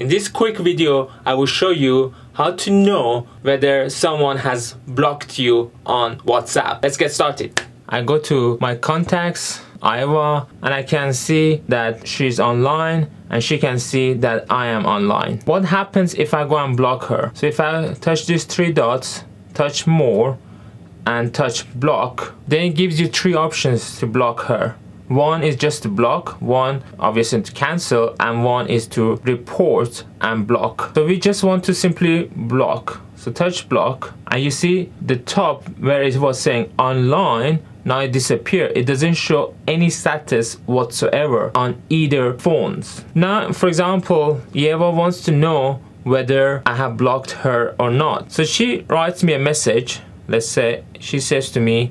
In this quick video, I will show you how to know whether someone has blocked you on WhatsApp. Let's get started. I go to my contacts, Iowa, and I can see that she's online and she can see that I am online. What happens if I go and block her? So if I touch these three dots, touch more, and touch block, then it gives you three options to block her. One is just to block, one obviously to cancel, and one is to report and block. So we just want to simply block. So touch block, and you see the top where it was saying online, now it disappeared. It doesn't show any status whatsoever on either phones. Now, for example, Yeva wants to know whether I have blocked her or not. So she writes me a message. Let's say she says to me,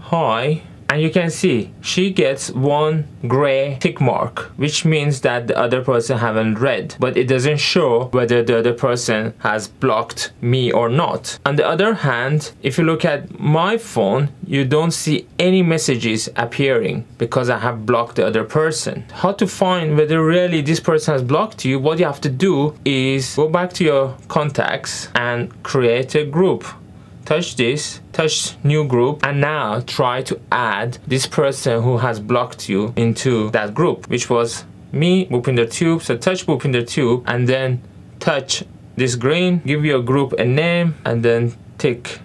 hi, and you can see she gets one gray tick mark which means that the other person haven't read. But it doesn't show whether the other person has blocked me or not. On the other hand if you look at my phone you don't see any messages appearing because I have blocked the other person. How to find whether really this person has blocked you? What you have to do is go back to your contacts and create a group touch this touch new group and now try to add this person who has blocked you into that group which was me Bhupinder Tube. So touch Bhupinder Tube and then touch this green give your group a name and then tick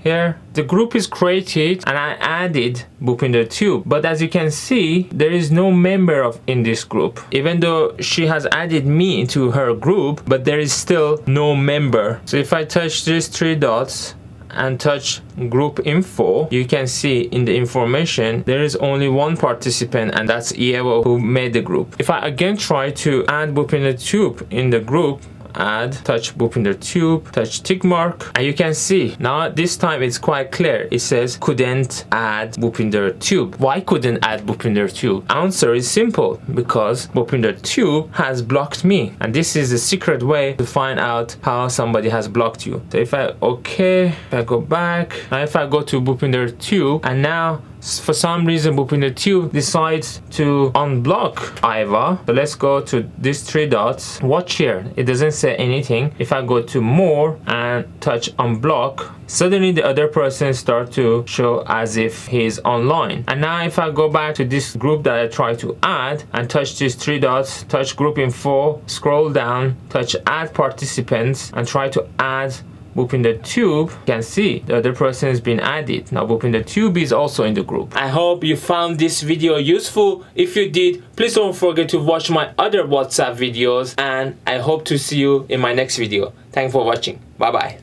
here. The group is created and I added Bhupinder Tube. But as you can see there is no member of in this group. Even though she has added me into her group but there is still no member. So if I touch these three dots and touch group info you can see in the information there is only one participant and that's Evo who made the group. If I again try to add Bhupinder Tube in the group add touch Bhupinder Tube touch tick mark. And you can see now this time it's quite clear. It says couldn't add Bhupinder Tube. Why couldn't add Bhupinder Tube? Answer is simple because Bhupinder Tube has blocked me. And this is the secret way to find out how somebody has blocked you. So if I okay if I go back now if I go to Bhupinder Tube and now for some reason Bhupinder Tube decides to unblock Iva. So let's go to these three dots. Watch here, it doesn't say anything. If I go to more and touch unblock, suddenly the other person start to show as if he's online. And now if I go back to this group that I try to add and touch these three dots, touch group info, scroll down, touch add participants and try to add Bhupinder Tube, you can see the other person has been added. Now Bhupinder Tube is also in the group. I hope you found this video useful. If you did, please don't forget to watch my other WhatsApp videos and I hope to see you in my next video. Thanks for watching. Bye bye.